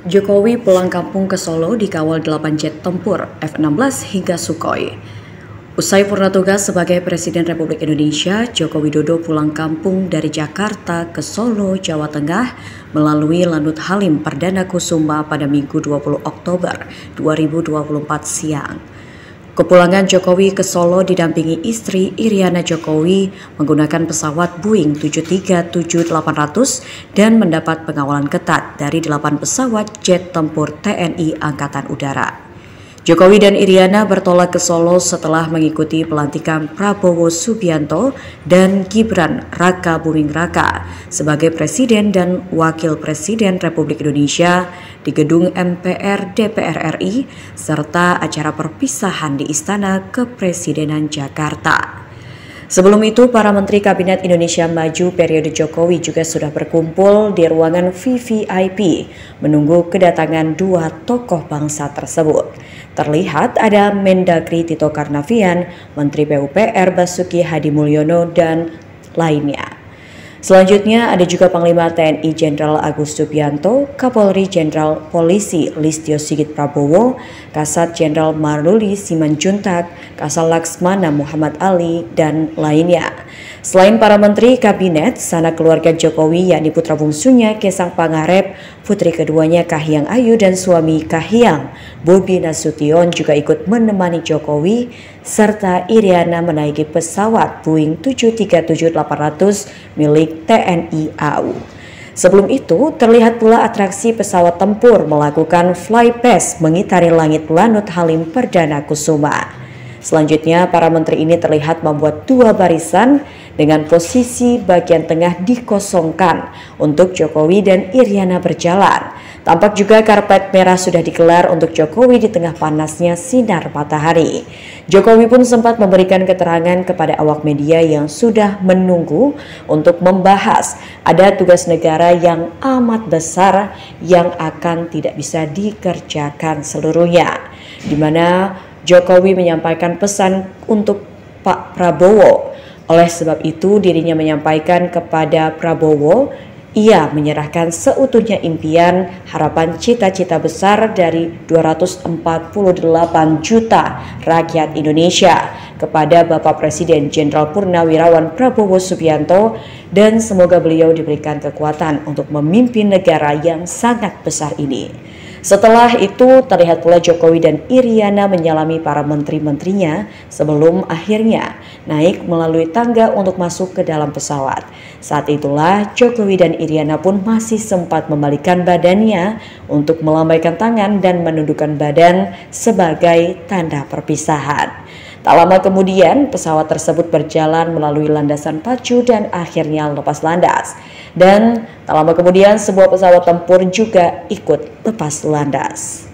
Jokowi pulang kampung ke Solo dikawal 8 jet tempur F-16 hingga Sukhoi. Usai purna tugas sebagai Presiden Republik Indonesia, Joko Widodo pulang kampung dari Jakarta ke Solo, Jawa Tengah melalui Lanut Halim Perdana Kusuma pada Minggu 20 Oktober 2024 siang. Kepulangan Jokowi ke Solo didampingi istri Iriana Jokowi menggunakan pesawat Boeing 737-800 dan mendapat pengawalan ketat dari delapan pesawat jet tempur TNI Angkatan Udara. Jokowi dan Iriana bertolak ke Solo setelah mengikuti pelantikan Prabowo Subianto dan Gibran Raka Buming Raka sebagai Presiden dan Wakil Presiden Republik Indonesia di gedung MPR DPR RI serta acara perpisahan di Istana Kepresidenan Jakarta. Sebelum itu, para Menteri Kabinet Indonesia Maju periode Jokowi juga sudah berkumpul di ruangan VVIP menunggu kedatangan dua tokoh bangsa tersebut. Terlihat ada Mendagri Tito Karnavian, Menteri PUPR Basuki Hadi Mulyono, dan lainnya. Selanjutnya ada juga Panglima TNI Jenderal Agus Subianto, Kapolri Jenderal Polisi Listio Sigit Prabowo, Kasat Jenderal Maruli Simanjuntak, Kasal Laksmana Muhammad Ali, dan lainnya. Selain para menteri kabinet, sanak keluarga Jokowi yakni putra bungsunya Kesang Pangarep, putri keduanya Kahiyang Ayu dan suami Kahiyang, Bobi Nasution juga ikut menemani Jokowi serta Iriana menaiki pesawat Boeing 737-800 milik TNI AU. Sebelum itu, terlihat pula atraksi pesawat tempur melakukan fly pass mengitari langit Lanut Halim Perdana Kusuma. Selanjutnya, para menteri ini terlihat membuat dua barisan dengan posisi bagian tengah dikosongkan untuk Jokowi dan Iriana berjalan. Tampak juga karpet merah sudah digelar untuk Jokowi di tengah panasnya sinar matahari. Jokowi pun sempat memberikan keterangan kepada awak media yang sudah menunggu untuk membahas ada tugas negara yang amat besar yang akan tidak bisa dikerjakan seluruhnya. Di mana Jokowi menyampaikan pesan untuk Pak Prabowo. Oleh sebab itu, dirinya menyampaikan kepada Prabowo, ia menyerahkan seutuhnya impian, harapan cita-cita besar dari 248 juta rakyat Indonesia kepada Bapak Presiden Jenderal Purnawirawan Prabowo Subianto dan semoga beliau diberikan kekuatan untuk memimpin negara yang sangat besar ini. Setelah itu terlihat pula Jokowi dan Iriana menyalami para menteri-menterinya sebelum akhirnya naik melalui tangga untuk masuk ke dalam pesawat. Saat itulah Jokowi dan Iriana pun masih sempat membalikan badannya untuk melambaikan tangan dan menundukkan badan sebagai tanda perpisahan. Tak lama kemudian, pesawat tersebut berjalan melalui landasan pacu dan akhirnya lepas landas. Dan tak lama kemudian, sebuah pesawat tempur juga ikut lepas landas.